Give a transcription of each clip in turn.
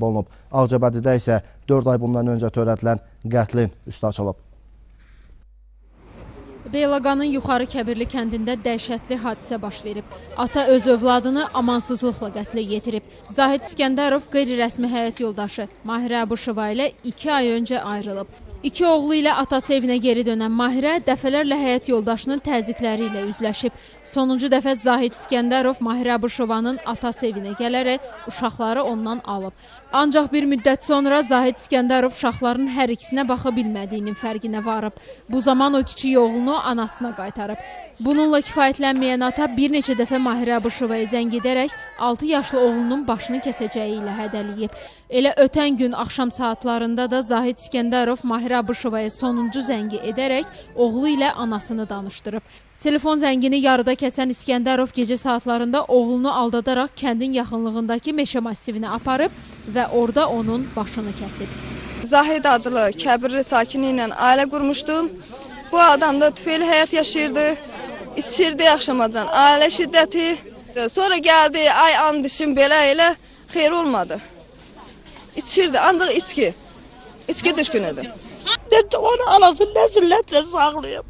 cəlb olunub. Ağcabədidə isə 4 ay bundan öncə törədilən qətlin üstü açılıb. Beyləqanın Yuxarı Kəbirli kəndində dəhşətli hadisə baş verib. Ata öz övladını amansızlıqla qətlə yetirib. Zahid İskəndərov qeyri-rəsmi həyat yoldaşı Mahirə Abuşova ilə 2 ay öncə ayrılıb. İki oğlu ilə atası evinə geri dönən Mahirə dəfələrlə həyat yoldaşının təzyiqləri ilə üzləşib. Sonuncu dəfə Zahid İskəndərov Mahirə Abuşovanın atası evinə gələrək uşaqları ondan alıb. Ancaq bir müddət sonra Zahid İskəndərov uşaqların hər ikisinə baxa bilmədiyinin fərqinə varıb. Bu zaman o kiçik oğlunu anasına qaytarıb. Bununla kifayətlənməyən ata bir neçə dəfə Mahirə Abuşovaya zəng edərək 6 yaşlı oğlunun başını kəsəcəyi ilə hədələyib. Elə ötən gün axşam saatlarında da Zahid İskəndərov Mahirə Abuşovaya sonuncu zəngi edərək oğlu ilə anasını danışdırıb. Telefon zəngini yarıda kəsən İskəndərov gecə saatlarında oğlunu aldadaraq kəndin yaxınlığındakı meşə massivinə aparıb və orada onun başını kəsib. Zahid adlı Kəbirli sakini ilə ailə qurmuşdum. Bu adam da tüfeyli həyat yaşayırdı. İçirdi axşamacan. Ailə şiddəti. Sonra gəldi, ay and işim belə elə xeyir olmadı. İçirdi, ancaq içki. İçki düşkünüdür. Dedi onu anası nezilletle saklıyor.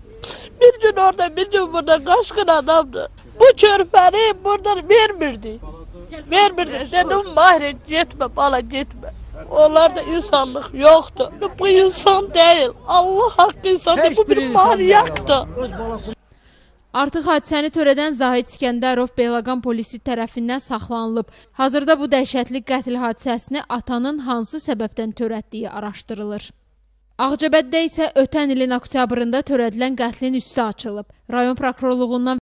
Bir gün orada bir gün burada kaçkın adamdı. Bu körpəni buradan vermirdi. Vermirdi. Dedim Mahir gitme bala gitme. Onlarda insanlık yoktu. Bu insan değil. Allah hakkı insandır. Bu bir manyaktı. Artıq hadisəni törədən Zahid İskəndərov Beyləqan polisi tərəfindən saxlanılıb. Hazırda bu dəhşətli qətl hadisəsini atanın hansı səbəbdən törətdiyi araşdırılır. Ağcabəddə isə ötən ilin oktyabrında törədilən qətlin üstü açılıb. Rayon prokurorluğundan